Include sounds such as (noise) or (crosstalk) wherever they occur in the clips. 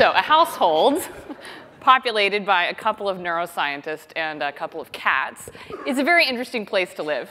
So a household (laughs) populated by a couple of neuroscientists and a couple of cats is a very interesting place to live.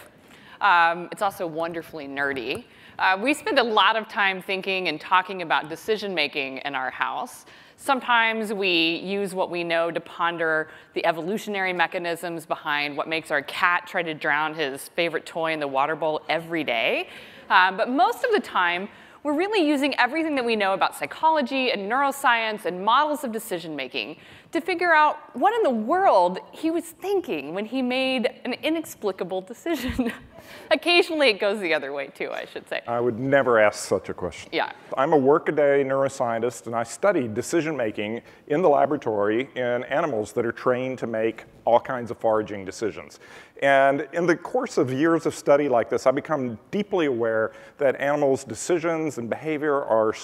Um, it's also wonderfully nerdy. Uh, we spend a lot of time thinking and talking about decision making in our house. Sometimes we use what we know to ponder the evolutionary mechanisms behind what makes our cat try to drown his favorite toy in the water bowl every day. Um, but most of the time, we're really using everything that we know about psychology and neuroscience and models of decision making to figure out what in the world he was thinking when he made an inexplicable decision. (laughs) Occasionally it goes the other way too, I should say. I would never ask such a question. Yeah. I'm a workaday neuroscientist and I study decision making in the laboratory in animals that are trained to make all kinds of foraging decisions. And in the course of years of study like this, I've become deeply aware that animals' decisions and behavior are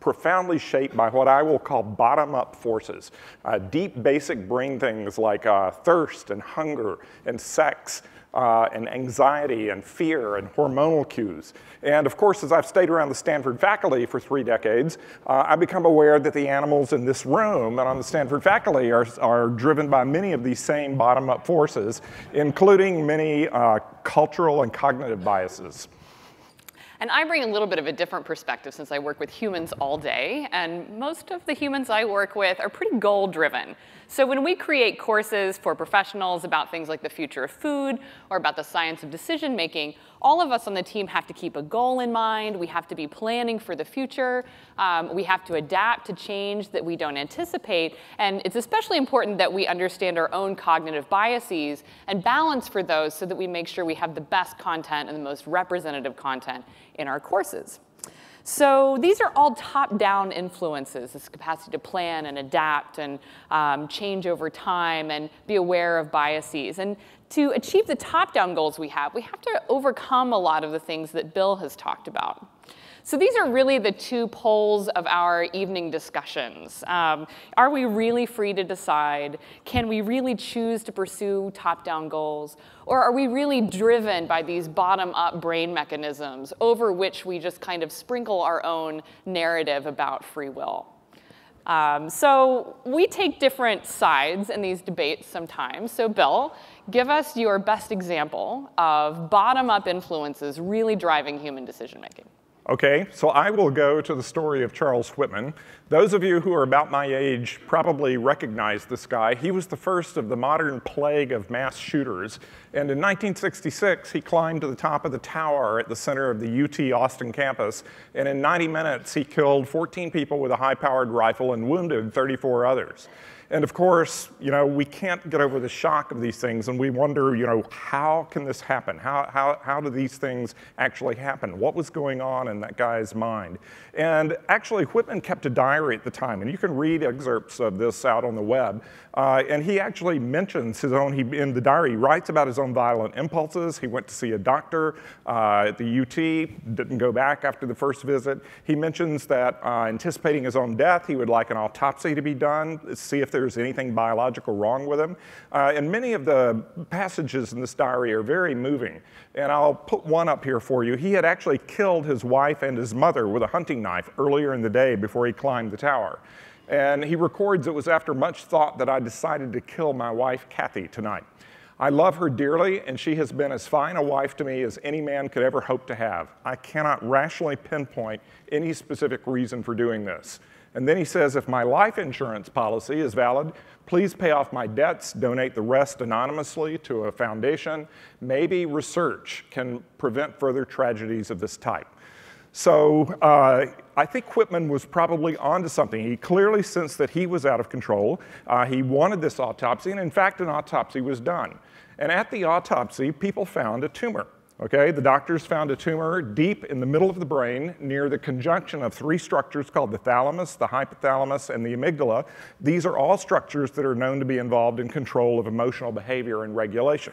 profoundly shaped by what I will call bottom-up forces. Uh, deep basic brain things like uh, thirst and hunger and sex uh, and anxiety and fear and hormonal cues. And of course, as I've stayed around the Stanford faculty for three decades, uh, I've become aware that the animals in this room and on the Stanford faculty are, are driven by many of these same bottom-up forces, including many uh, cultural and cognitive biases. And I bring a little bit of a different perspective since I work with humans all day, and most of the humans I work with are pretty goal-driven. So when we create courses for professionals about things like the future of food or about the science of decision making, all of us on the team have to keep a goal in mind. We have to be planning for the future. Um, we have to adapt to change that we don't anticipate. And it's especially important that we understand our own cognitive biases and balance for those so that we make sure we have the best content and the most representative content in our courses. So these are all top-down influences, this capacity to plan and adapt and um, change over time and be aware of biases. And to achieve the top-down goals we have, we have to overcome a lot of the things that Bill has talked about. So these are really the two poles of our evening discussions. Um, are we really free to decide? Can we really choose to pursue top-down goals? Or are we really driven by these bottom-up brain mechanisms over which we just kind of sprinkle our own narrative about free will? Um, so we take different sides in these debates sometimes. So Bill, give us your best example of bottom-up influences really driving human decision-making. Okay, so I will go to the story of Charles Whitman. Those of you who are about my age probably recognize this guy. He was the first of the modern plague of mass shooters. And in 1966, he climbed to the top of the tower at the center of the UT Austin campus. And in 90 minutes, he killed 14 people with a high-powered rifle and wounded 34 others. And of course, you know, we can't get over the shock of these things and we wonder, you know, how can this happen? How, how, how do these things actually happen? What was going on in that guy's mind? And actually, Whitman kept a diary at the time, and you can read excerpts of this out on the web. Uh, and he actually mentions his own, he, in the diary, he writes about his own violent impulses. He went to see a doctor uh, at the UT, didn't go back after the first visit. He mentions that uh, anticipating his own death, he would like an autopsy to be done, see if there's anything biological wrong with him. Uh, and many of the passages in this diary are very moving. And I'll put one up here for you. He had actually killed his wife and his mother with a hunting knife earlier in the day before he climbed the tower. And he records it was after much thought that I decided to kill my wife, Kathy, tonight. I love her dearly, and she has been as fine a wife to me as any man could ever hope to have. I cannot rationally pinpoint any specific reason for doing this. And then he says, if my life insurance policy is valid, please pay off my debts, donate the rest anonymously to a foundation. Maybe research can prevent further tragedies of this type. So uh, I think Whitman was probably onto something. He clearly sensed that he was out of control. Uh, he wanted this autopsy, and in fact, an autopsy was done. And at the autopsy, people found a tumor. Okay, the doctors found a tumor deep in the middle of the brain near the conjunction of three structures called the thalamus, the hypothalamus, and the amygdala. These are all structures that are known to be involved in control of emotional behavior and regulation.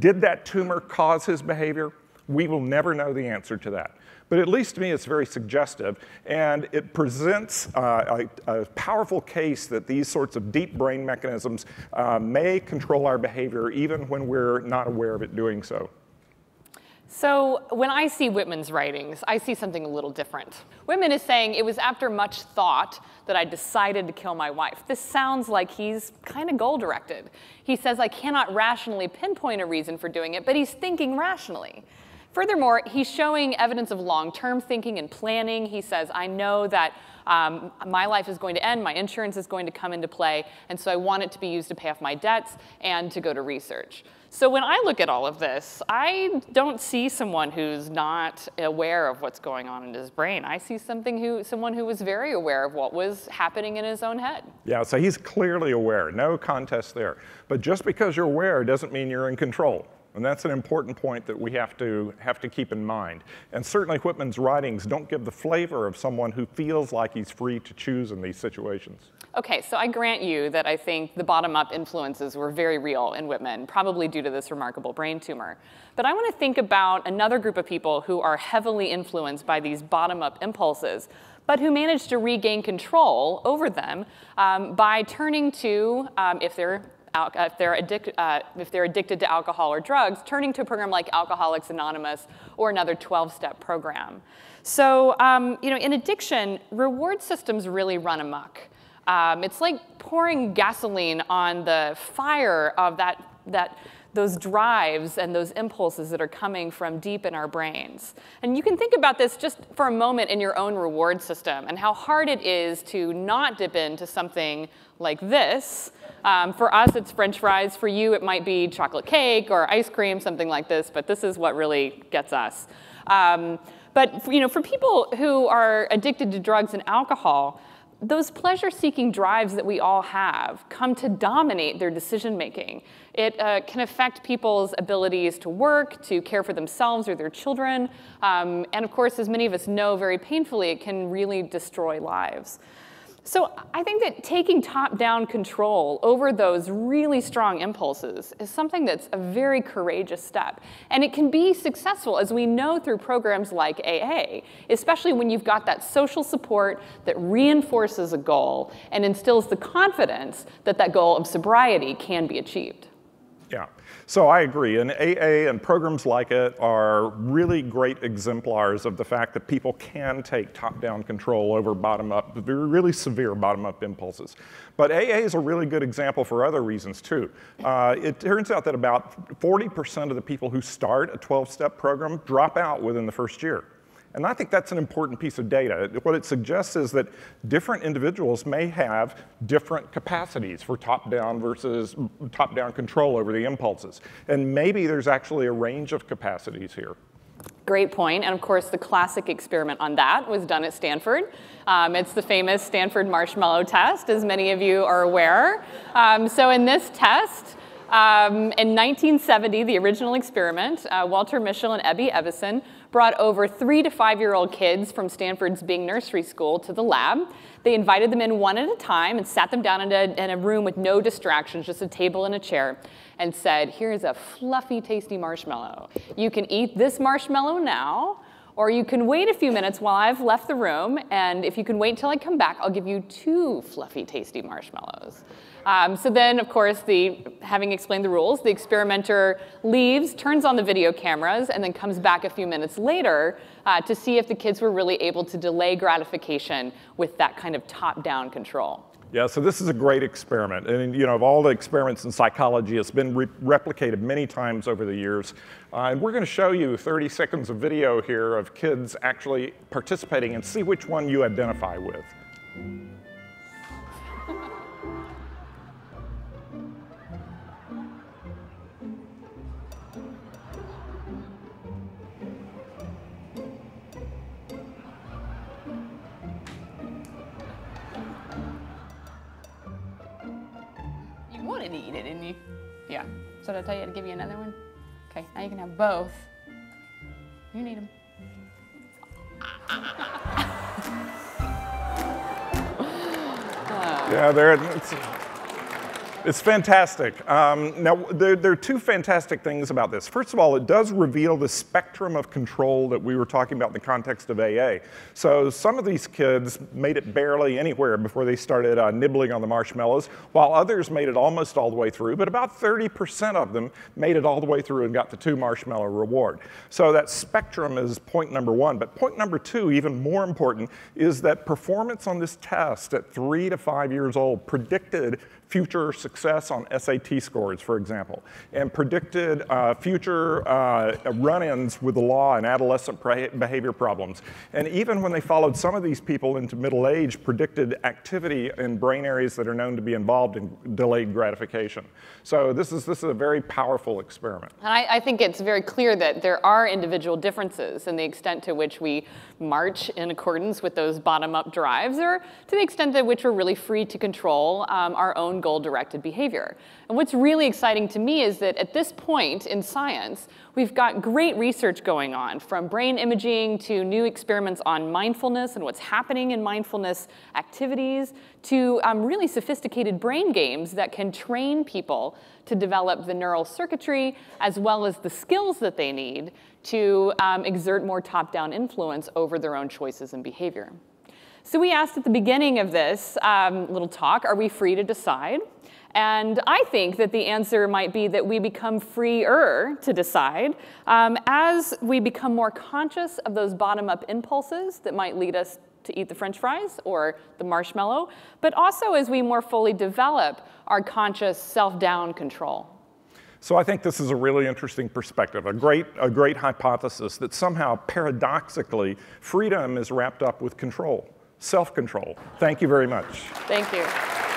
Did that tumor cause his behavior? We will never know the answer to that. But at least to me, it's very suggestive, and it presents uh, a, a, powerful case that these sorts of deep brain mechanisms uh, may control our behavior even when we're not aware of it doing so. So when I see Whitman's writings, I see something a little different. Whitman is saying it was after much thought that I decided to kill my wife. This sounds like he's kind of goal directed. He says I cannot rationally pinpoint a reason for doing it, but he's thinking rationally. Furthermore, he's showing evidence of long-term thinking and planning. He says, I know that um, my life is going to end, my insurance is going to come into play, and so I want it to be used to pay off my debts and to go to research. So when I look at all of this, I don't see someone who's not aware of what's going on in his brain. I see something who, someone who was very aware of what was happening in his own head. Yeah, so he's clearly aware, no contest there. But just because you're aware doesn't mean you're in control. And that's an important point that we have to, have to keep in mind. And certainly Whitman's writings don't give the flavor of someone who feels like he's free to choose in these situations. Okay, so I grant you that I think the bottom-up influences were very real in Whitman, probably due to this remarkable brain tumor. But I want to think about another group of people who are heavily influenced by these bottom-up impulses, but who manage to regain control over them um, by turning to, um, if they're if they're, addic uh, if they're addicted to alcohol or drugs, turning to a program like Alcoholics Anonymous or another 12-step program. So, um, you know, in addiction, reward systems really run amok. Um, it's like pouring gasoline on the fire of that, that, those drives and those impulses that are coming from deep in our brains. And you can think about this just for a moment in your own reward system and how hard it is to not dip into something like this. Um, for us, it's french fries. For you, it might be chocolate cake or ice cream, something like this, but this is what really gets us. Um, but you know, for people who are addicted to drugs and alcohol, those pleasure-seeking drives that we all have come to dominate their decision-making. It uh, can affect people's abilities to work, to care for themselves or their children, um, and of course, as many of us know very painfully, it can really destroy lives. So I think that taking top-down control over those really strong impulses is something that's a very courageous step. And it can be successful, as we know through programs like AA, especially when you've got that social support that reinforces a goal and instills the confidence that that goal of sobriety can be achieved. So I agree. And AA and programs like it are really great exemplars of the fact that people can take top-down control over bottom-up, really severe bottom-up impulses. But AA is a really good example for other reasons too. Uh, it turns out that about 40% of the people who start a 12-step program drop out within the first year. And I think that's an important piece of data. What it suggests is that different individuals may have different capacities for top-down versus top-down control over the impulses. And maybe there's actually a range of capacities here. Great point. And of course, the classic experiment on that was done at Stanford. Um, it's the famous Stanford marshmallow test, as many of you are aware. Um, so in this test, um, in 1970, the original experiment, uh, Walter Mischel and Ebbe Ebbesen brought over three to five-year-old kids from Stanford's Bing Nursery School to the lab. They invited them in one at a time and sat them down in a, in a room with no distractions, just a table and a chair, and said, here's a fluffy, tasty marshmallow. You can eat this marshmallow now, or you can wait a few minutes while I've left the room, and if you can wait until I come back, I'll give you two fluffy, tasty marshmallows. Um, so then, of course, the, having explained the rules, the experimenter leaves, turns on the video cameras, and then comes back a few minutes later uh, to see if the kids were really able to delay gratification with that kind of top-down control. Yeah, so this is a great experiment. And you know, of all the experiments in psychology, it's been re replicated many times over the years. Uh, and we're going to show you 30 seconds of video here of kids actually participating and see which one you identify with. Eat it, didn't you? Yeah. So did I tell you to give you another one? Okay, now you can have both. You need them. (laughs) yeah, there. It's fantastic. Um, now, there, there, are two fantastic things about this. First of all, it does reveal the spectrum of control that we were talking about in the context of AA. So some of these kids made it barely anywhere before they started uh, nibbling on the marshmallows, while others made it almost all the way through, but about 30% of them made it all the way through and got the two marshmallow reward. So that spectrum is point number one. But point number two, even more important, is that performance on this test at three to five years old predicted future success on SAT scores, for example, and predicted uh, future uh, run-ins with the law and adolescent behavior problems. And even when they followed some of these people into middle age, predicted activity in brain areas that are known to be involved in delayed gratification. So this is, this is a very powerful experiment. And I, I think it's very clear that there are individual differences in the extent to which we march in accordance with those bottom-up drives, or to the extent to which we're really free to control um, our goal-directed behavior. And what's really exciting to me is that at this point in science, we've got great research going on, from brain imaging to new experiments on mindfulness and what's happening in mindfulness activities, to um, really sophisticated brain games that can train people to develop the neural circuitry as well as the skills that they need to um, exert more top-down influence over their own choices and behavior. So we asked at the beginning of this um, little talk, are we free to decide? And I think that the answer might be that we become freer to decide um, as we become more conscious of those bottom-up impulses that might lead us to eat the french fries or the marshmallow, but also as we more fully develop our conscious self-down control. So I think this is a really interesting perspective, a great, a great hypothesis that somehow paradoxically freedom is wrapped up with control self-control. Thank you very much. Thank you.